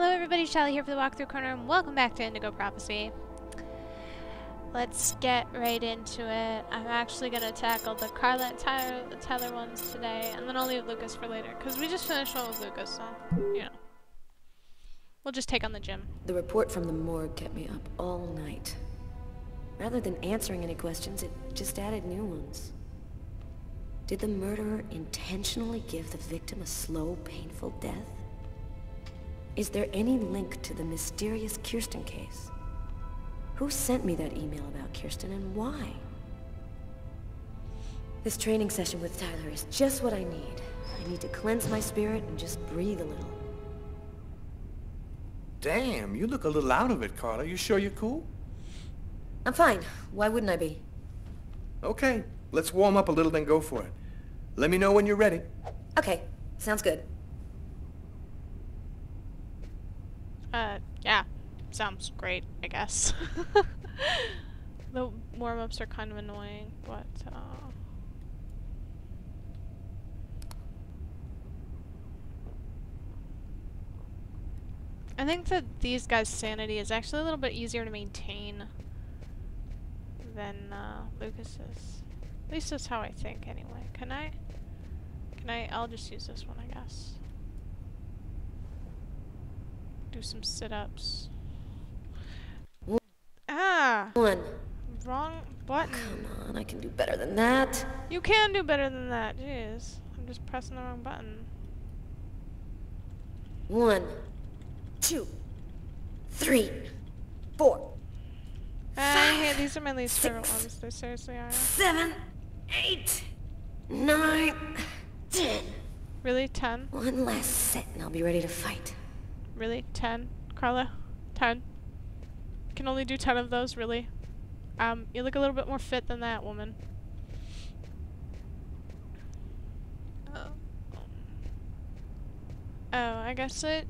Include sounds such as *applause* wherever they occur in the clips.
Hello everybody, Schaly here for the Walkthrough Corner, and welcome back to Indigo Prophecy. Let's get right into it. I'm actually going to tackle the Carla and Tyler, the Tyler ones today, and then I'll leave Lucas for later, because we just finished one with Lucas, so, you know. We'll just take on the gym. The report from the morgue kept me up all night. Rather than answering any questions, it just added new ones. Did the murderer intentionally give the victim a slow, painful death? Is there any link to the mysterious Kirsten case? Who sent me that email about Kirsten and why? This training session with Tyler is just what I need. I need to cleanse my spirit and just breathe a little. Damn, you look a little out of it, Carla. You sure you're cool? I'm fine. Why wouldn't I be? Okay, let's warm up a little, then go for it. Let me know when you're ready. Okay, sounds good. Uh, yeah. Sounds great, I guess. *laughs* the warm-ups are kind of annoying, but, uh... I think that these guys' sanity is actually a little bit easier to maintain than uh, Lucas's. At least that's how I think, anyway. Can I? Can I? I'll just use this one, I guess. Do some sit-ups. Ah! One. Wrong button. Come on, I can do better than that. You can do better than that. Jeez. I'm just pressing the wrong button. One, two, three, four, Ah, hey, these are my least favorite six, ones. They seriously are. seven, eight, nine, ten. Really? 10? One last set and I'll be ready to fight. Really? 10? Carla? 10? Can only do 10 of those, really? Um, you look a little bit more fit than that, woman. Oh. Oh, I guess it,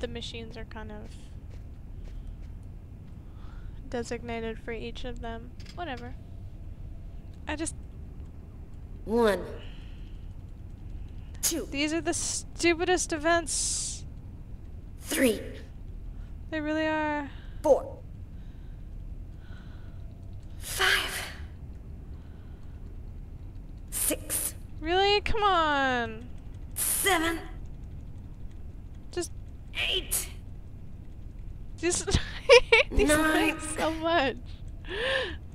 the machines are kind of designated for each of them. Whatever. I just, One, two, these are the stupidest events. Three, They really are. four, five, six, Really? Come on. seven, Just, eight, just, I hate these Nine. so much.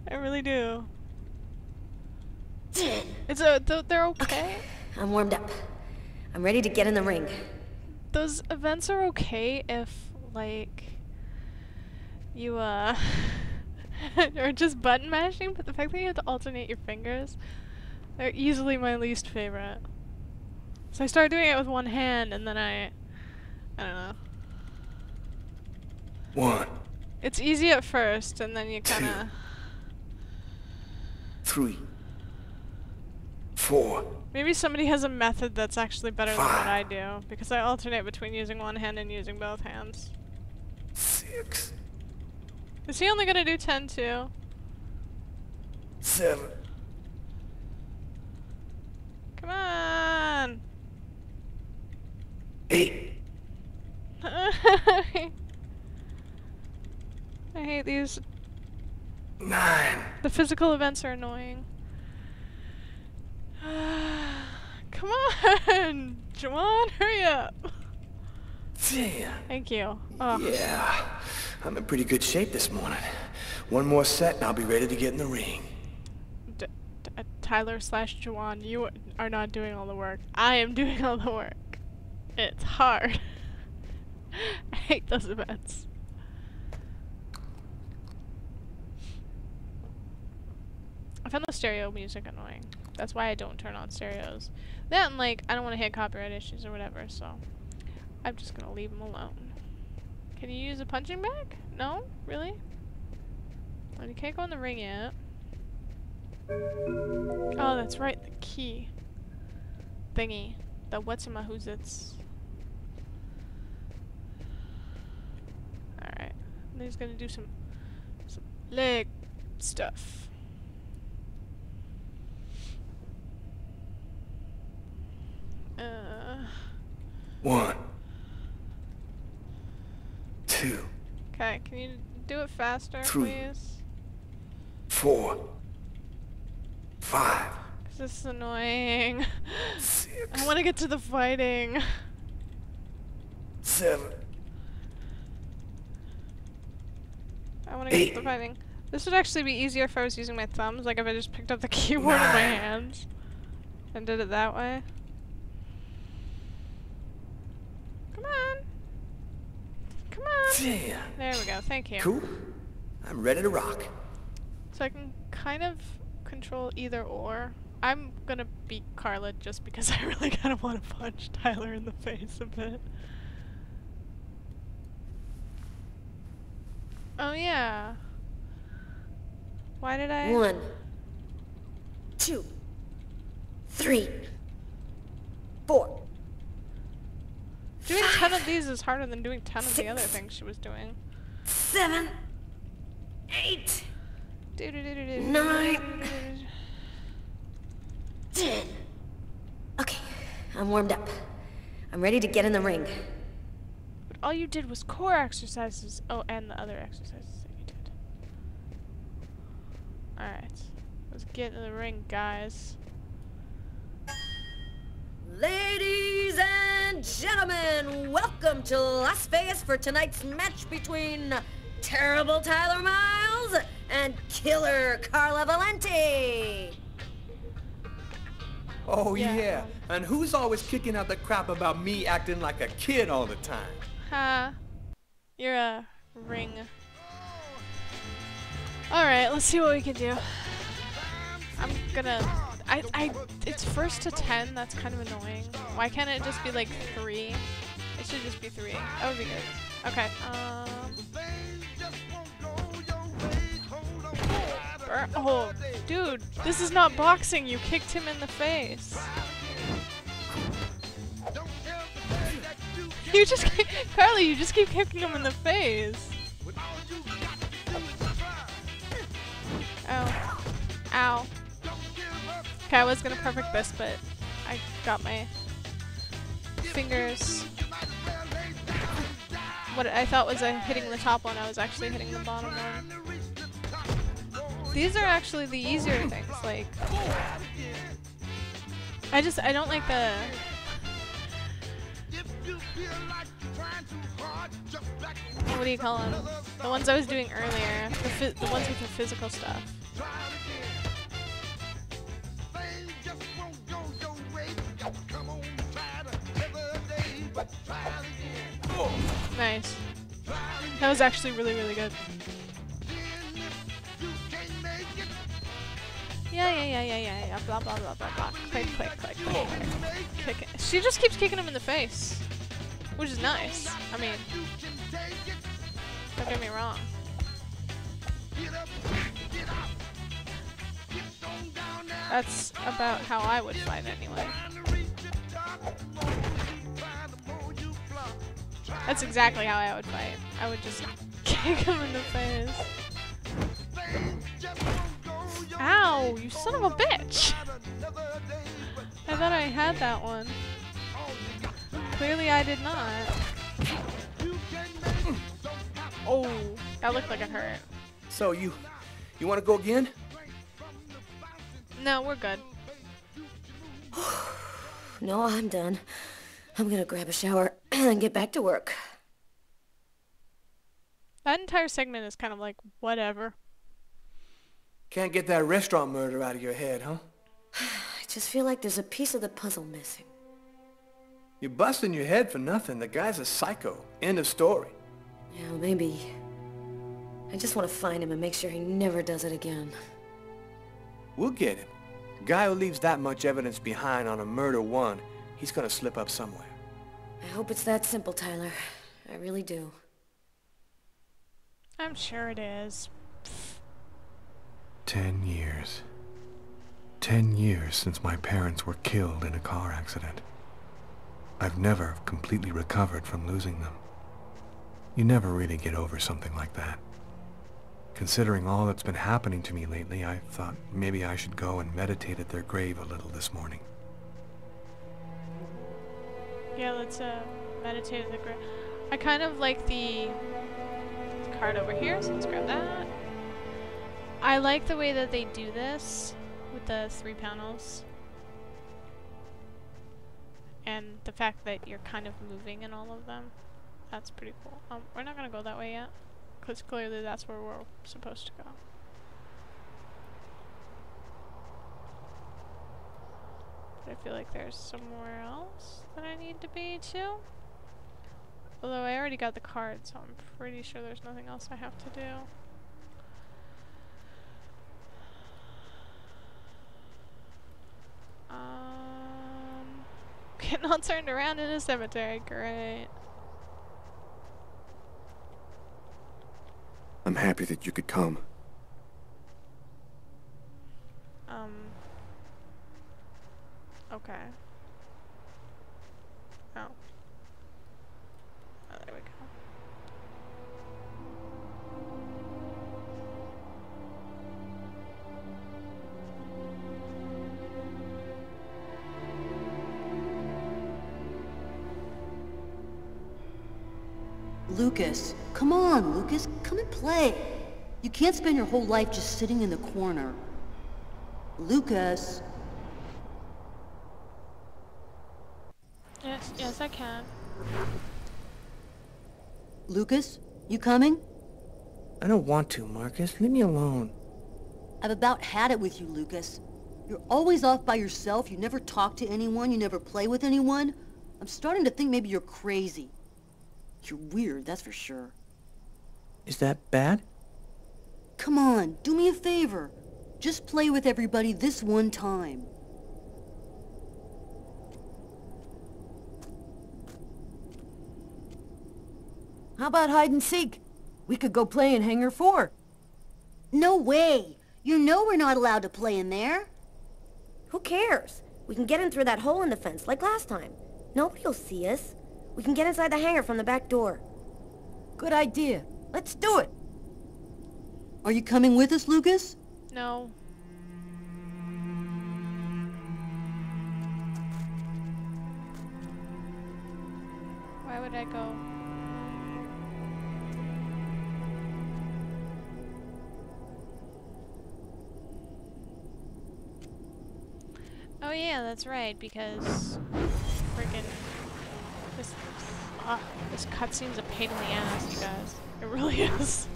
I really do. ten. It's a, th they're okay. I'm warmed up. I'm ready to get in the ring. Those events are okay if, like, you, uh, *laughs* are just button mashing, but the fact that you have to alternate your fingers, they're easily my least favorite. So I started doing it with one hand, and then I, I don't know. One, It's easy at first, and then you kind of, three, four, maybe somebody has a method that's actually better than what I do, because I alternate between using one hand and using both hands. six, Is he only gonna do 10 too? seven, Come on! eight, *laughs* I hate these. nine. The physical events are annoying. *sighs* Come on! *laughs* Juwan, hurry up! Damn. Thank you. Oh, Yeah, I'm in pretty good shape this morning. One more set and I'll be ready to get in the ring. D- Tyler slash Juwan, you are not doing all the work. I am *laughs* doing all the work. It's hard. *laughs* I hate those events. I found the stereo music annoying. That's why I don't turn on stereos. And like, I don't want to hit copyright issues or whatever, so I'm just gonna leave them alone. Can you use a punching bag? No? Really? Well, you can't go in the ring yet. Oh, that's right, the key. Thingy. The what's in my who's it's. Alright. And he's gonna do some some leg stuff. Uh One, two, Okay, can you do it faster, Three. please? four, five, this is annoying. six, *laughs* I want to get to the fighting. seven, I want to get to the fighting. This would actually be easier if I was using my thumbs, like if I just picked up the *laughs* keyboard in my hands and did it that way. Come on. Come on. ten. There we go. Thank you. Cool. I'm ready to rock. So I can kind of control either or. I'm gonna beat Carla just because *laughs* I really kind of want to punch Tyler in the face a bit. Oh yeah. Why did I? One, two, three, four. Doing ten of these is harder than doing ten of the other things she was doing. seven, eight. Nine. ten. Okay, I'm warmed up. I'm ready to get in the ring. But all you did was core exercises. Oh, and the other exercises that you did. Alright. Let's get in the ring, guys. And gentlemen, welcome to Las Vegas for tonight's match between Terrible Tyler Miles and Killer Carla Valenti. Oh Yeah. yeah. And who's always kicking out the crap about me acting like a kid all the time? Ha. You're a ring. Alright, let's see what we can do. I'm gonna. I, I. It's first to ten, that's kind of annoying. Why can't it just be like three? It should just be three. That would be good. Okay, um. Oh, dude, this is not boxing. You kicked him in the face. *laughs* You just, keep, Carly, you just keep kicking him in the face. Ow. Ow. Okay, I was gonna perfect this, but I got my fingers. What I thought was I hitting the top one, I was actually hitting the bottom one. These are actually the easier things, like... I just, I don't like the... What do you call them? The ones I was doing earlier. The, the ones with the physical stuff. Nice. That was actually really, really good. Yeah, yeah, yeah, yeah, yeah, yeah. Blah, blah, blah, blah, blah. Click, click, click, click. Kick it. She just keeps kicking him in the face. Which is nice. I mean, don't get me wrong. That's about how I would fight anyway. That's exactly how I would fight. I would just *laughs* kick him in the face. Ow, you son of a bitch! I thought I had that one. Clearly I did not. Oh, that looked like it hurt. So you you wanna go again? No, we're good. *sighs* No, I'm done. I'm gonna grab a shower and *clears throat* get back to work. That entire segment is kind of like, whatever. Can't get that restaurant murder out of your head, huh? *sighs* I just feel like there's a piece of the puzzle missing. You're busting your head for nothing. The guy's a psycho. End of story. Yeah, maybe. I just want to find him and make sure he never does it again. We'll get him. A guy who leaves that much evidence behind on a murder one, he's gonna slip up somewhere. I hope it's that simple, Tyler. I really do. I'm sure it is. Ten years. Ten years since my parents were killed in a car accident. I've never completely recovered from losing them. You never really get over something like that. Considering all that's been happening to me lately, I thought maybe I should go and meditate at their grave a little this morning. Yeah, let's uh, meditate I kind of like the card over here, so let's grab that. I like the way that they do this with the three panels. And the fact that you're kind of moving in all of them. That's pretty cool. Um, we're not gonna go that way yet. Because clearly that's where we're supposed to go. I feel like there's somewhere else that I need to be too. Although I already got the card, so I'm pretty sure there's nothing else I have to do. Um, *laughs* getting all turned around in a cemetery, great. I'm happy that you could come. On, Lucas, come and play. You can't spend your whole life just sitting in the corner. Lucas. Yes, yes, I can. Lucas, you coming? I don't want to, Markus. Leave me alone. I've about had it with you, Lucas. You're always off by yourself, you never talk to anyone, you never play with anyone. I'm starting to think maybe you're crazy. You're weird, that's for sure. Is that bad? Come on, do me a favor. Just play with everybody this one time. How about hide and seek? We could go play in Hangar 4. No way! You know we're not allowed to play in there. Who cares? We can get in through that hole in the fence, like last time. Nobody'll see us. We can get inside the hangar from the back door. Good idea. Let's do it. Are you coming with us, Lucas? No. Why would I go? Oh yeah, that's right, because freaking this uh, this cutscene's a pain in the ass, you guys. It really *laughs* is.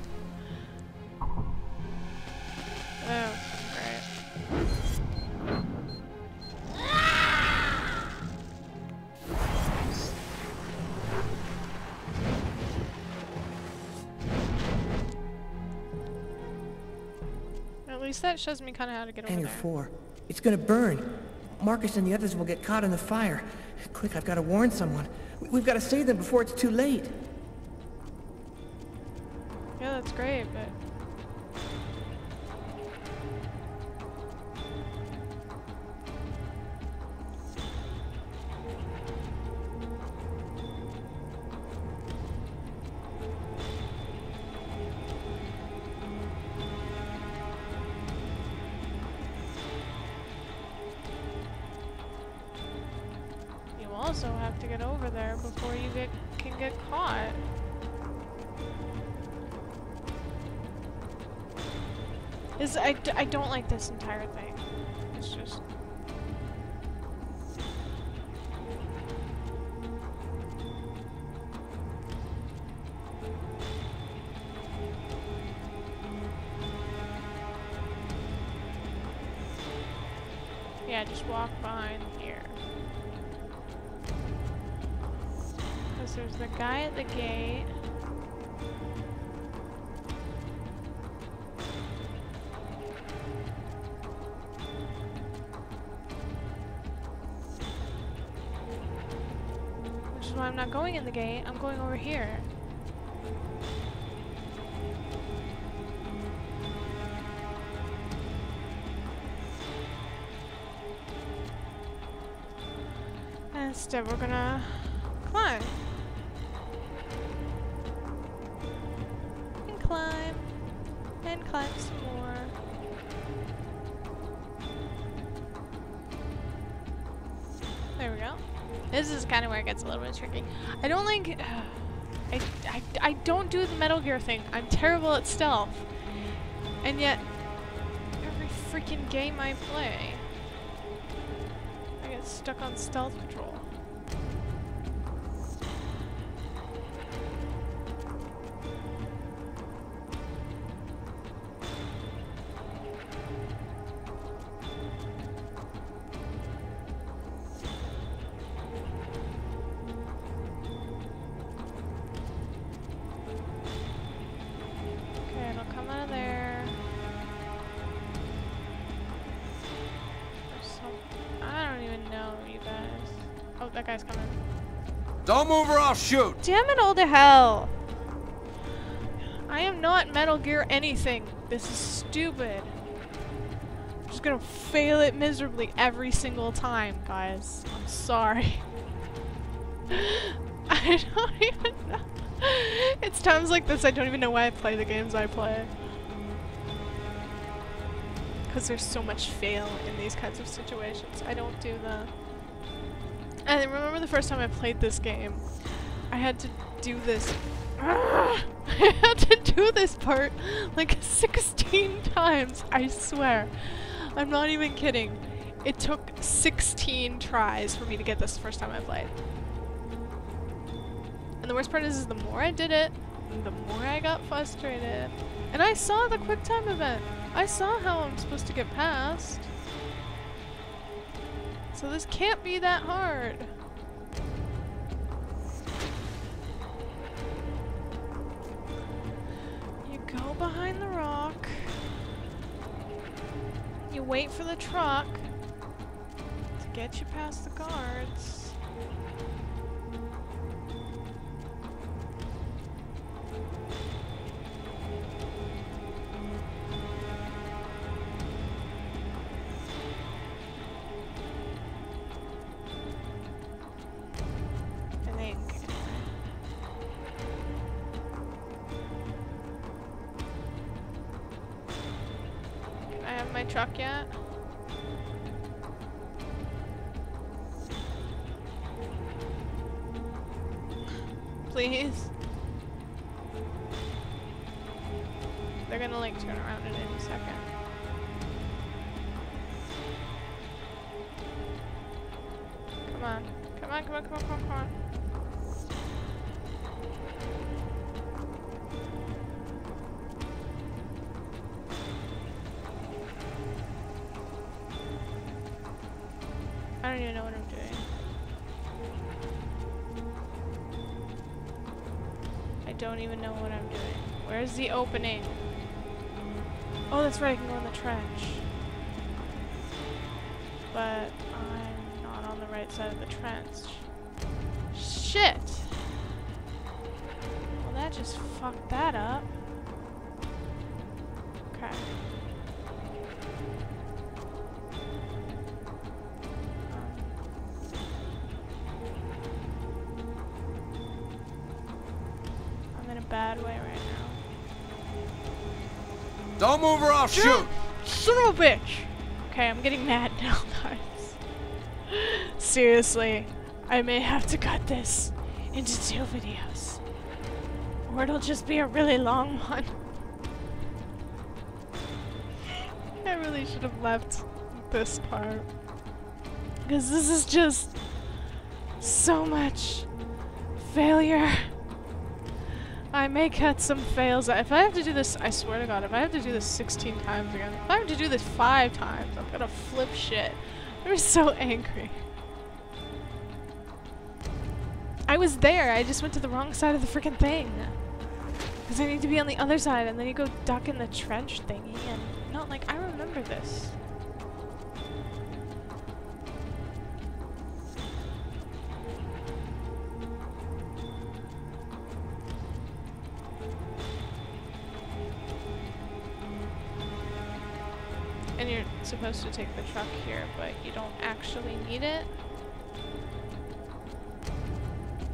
Oh, right. At least that shows me kind of how to get over Hangar there. 4. It's gonna burn. Markus and the others will get caught in the fire. Quick, I've got to warn someone. We- We've got to save them before it's too late. That's great, but Yeah, just walk behind here. Because there's the guy at the gate. Which is why I'm not going in the gate, I'm going over here. Instead, we're gonna climb. And climb. And climb some more. There we go. This is kind of where it gets a little bit tricky. I don't like... *sighs* I, I, I don't do the Metal Gear thing. I'm terrible at stealth. And yet, every freaking game I play, I get stuck on stealth patrol. That guy's coming. Don't move or I'll shoot! Damn it all to hell! I am not Metal Gear anything. This is stupid. I'm just gonna fail it miserably every single time, guys. I'm sorry. *laughs* I don't even know. It's times like this I don't even know why I play the games I play. Because there's so much fail in these kinds of situations. I don't do that. And I remember the first time I played this game, I had to do this. *laughs* I had to do this part like 16 *laughs* times, I swear. I'm not even kidding. It took 16 tries for me to get this the first time I played. And the worst part is, is the more I did it, the more I got frustrated. And I saw the quick time event. I saw how I'm supposed to get past. So this can't be that hard. You go behind the rock. You wait for the truck to get you past the guards. Have my truck yet? Please. They're gonna like turn around in any second. Come on. Come on, come on, come on, come on, come on. Where's the opening? Oh, that's right, I can go in the trench. But I'm not on the right side of the trench. Shit! Well, that just fucked that up. Don't move or I'll shoot! Son of a bitch! Okay, I'm getting mad *laughs* now, guys. Seriously, I may have to cut this into two videos. Or it'll just be a really long one. *laughs* I really should have left this part. Because this is just so much failure. I may cut some fails. If I have to do this, I swear to God, if I have to do this 16 times again, if I have to do this five times, I'm gonna flip shit. I'm so angry. I was there, I just went to the wrong side of the freaking thing. Because I need to be on the other side, and then you go duck in the trench thingy, and not like, I remember this. Supposed to take the truck here, but you don't actually need it.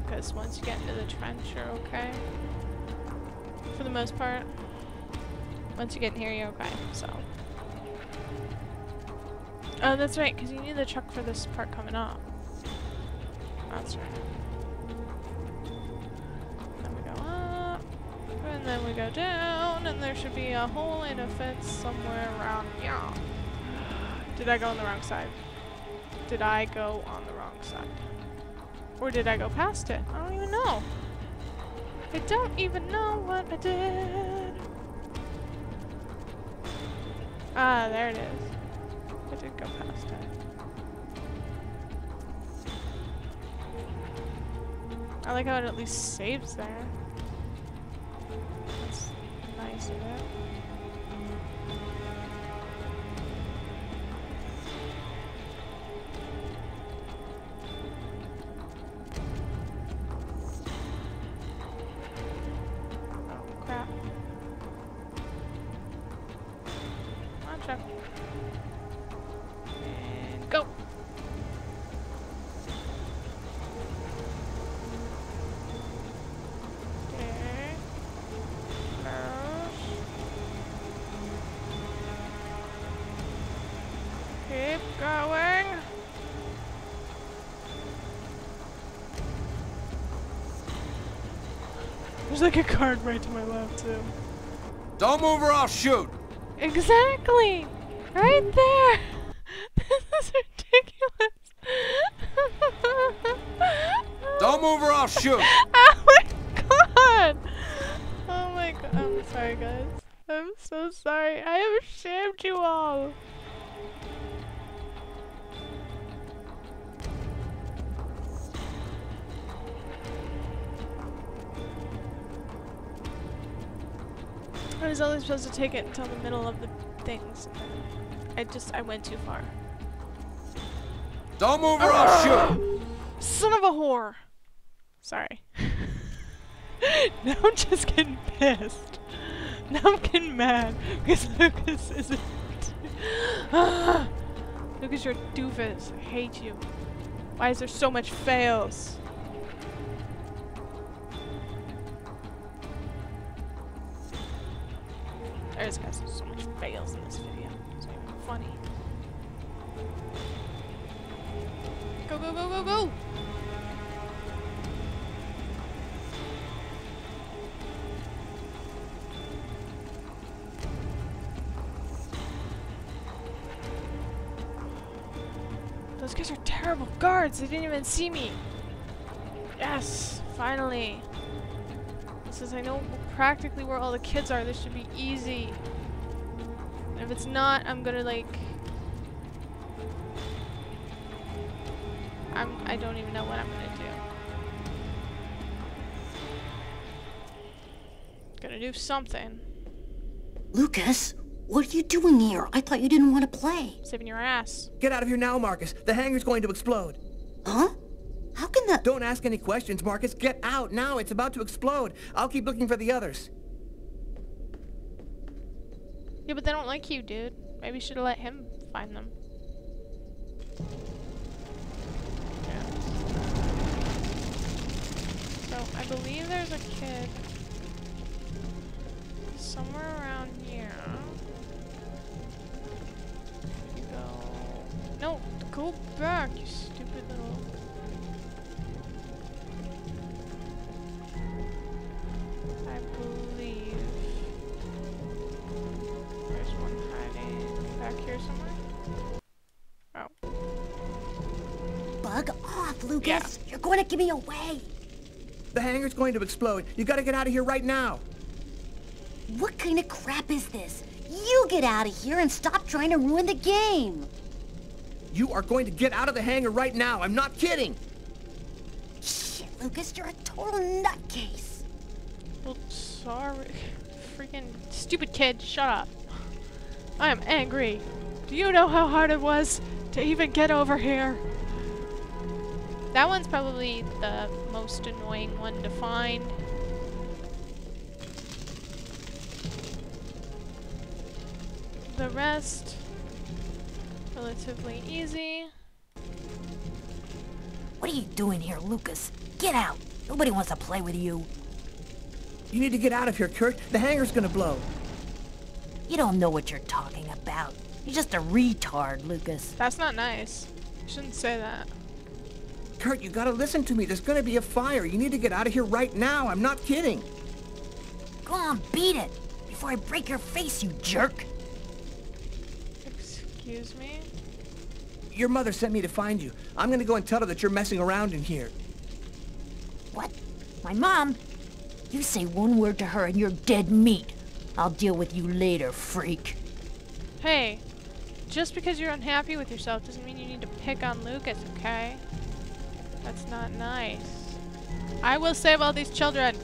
Because once you get into the trench, you're okay. For the most part. Once you get in here, you're okay, so. Oh, that's right, because you need the truck for this part coming up. That's right. Then we go up. and then we go down, and there should be a hole in a fence somewhere around here. Did I go on the wrong side? Did I go on the wrong side? Or did I go past it? I don't even know. I don't even know what I did. Ah, there it is. I did go past it. I like how it at least saves there. That's nice of it. Come. And go! Okay. Close. Keep going. There's like a card right to my left too. Don't move or I'll shoot. Exactly! Right there! *laughs* this is ridiculous! Don't move or I'll shoot. *laughs* Oh my god! Oh my god. I'm sorry, guys. I'm so sorry. I have shamed you all. I was only supposed to take it until the middle of the things. I just, I went too far. Don't move or I'll shoot. Son of a whore! Sorry. *laughs* now I'm just getting pissed. Now I'm getting mad because *laughs* Lucas isn't. *gasps* Lucas, you're a doofus. I hate you. Why is there so much fails? There's guys so much fails in this video. It's not even funny. Go go go go go! Those guys are terrible guards. They didn't even see me. Yes, finally. This is, I know practically where all the kids are. This should be easy. And if it's not, I'm gonna like. I'm. I don't even know what I'm gonna do. Gonna do something. Lucas, what are you doing here? I thought you didn't want to play. Saving your ass. Get out of here now, Markus. The hangar's going to explode. Huh? How. Don't ask any questions, Markus. Get out now. It's about to explode. I'll keep looking for the others. Yeah, but they don't like you, dude. Maybe you should have let him find them. Yeah. So, I believe there's a kid somewhere around here. You go. No, go back, you stupid little. Lucas. You're going to give me away. The hangar's going to explode. You gotta get out of here right now. What kind of crap is this? You get out of here and stop trying to ruin the game. You are going to get out of the hangar right now. I'm not kidding. Shit, Lucas, you're a total nutcase. Well, sorry. Freaking stupid kid, shut up. I am angry. Do you know how hard it was to even get over here? That one's probably the most annoying one to find. The rest, relatively easy. What are you doing here, Lucas? Get out. Nobody wants to play with you. You need to get out of here, Kurt. The hangar's gonna blow. You don't know what you're talking about. You're just a retard, Lucas. That's not nice. You shouldn't say that. Kurt, you gotta listen to me. There's gonna be a fire. You need to get out of here right now. I'm not kidding. Go on, beat it! Before I break your face, you jerk! Excuse me? Your mother sent me to find you. I'm gonna go and tell her that you're messing around in here. What? My mom? You say one word to her and you're dead meat. I'll deal with you later, freak. Hey, just because you're unhappy with yourself doesn't mean you need to pick on Lucas, okay? That's not nice. I will save all these children.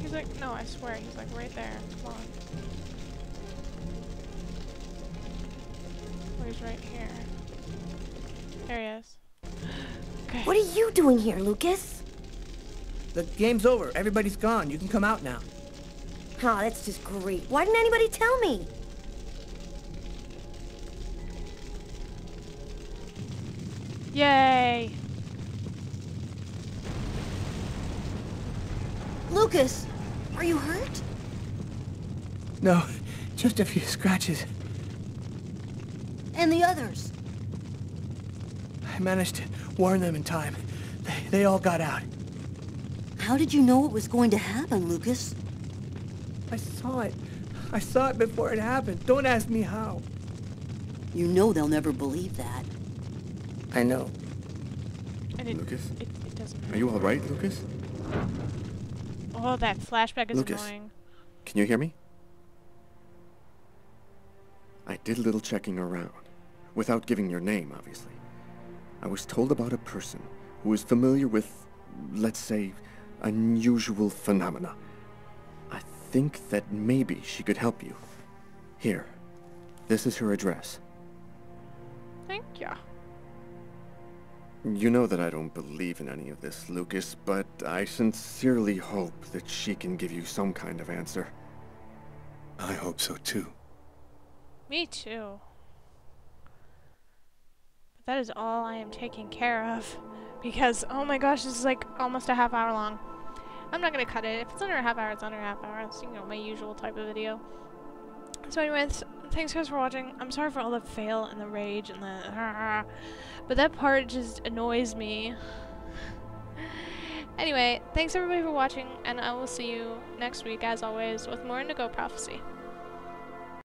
He's like, no, I swear, he's like right there. Come on. Oh, he's right here. There he is. *gasps* What are you doing here, Lucas? The game's over. Everybody's gone. You can come out now. Oh, that's just great. Why didn't anybody tell me? Yay! Lucas, are you hurt? No, just a few scratches. And the others? I managed to warn them in time. They, they all got out. How did you know it was going to happen, Lucas? I saw it. I saw it before it happened. Don't ask me how. You know they'll never believe that. I know. And it, Lucas? It, it doesn't Are you alright, Lucas? Oh, that flashback is Lucas. annoying. Can you hear me? I did a little checking around, without giving your name, obviously. I was told about a person who is familiar with, let's say, unusual phenomena. I think that maybe she could help you. Here, this is her address. Thank you. You know that I don't believe in any of this, Lucas, but I sincerely hope that she can give you some kind of answer. I hope so too. Me too. But that is all I am taking care of. Because, oh my gosh, this is like almost a half hour long. I'm not gonna cut it. If it's under a half hour, it's under a half hour. It's, you know, my usual type of video. So anyways, thanks guys for watching. I'm sorry for all the fail and the rage and the *laughs* but that part just annoys me. *sighs* anyway, thanks everybody for watching, and I will see you next week, as always, with more Indigo Prophecy.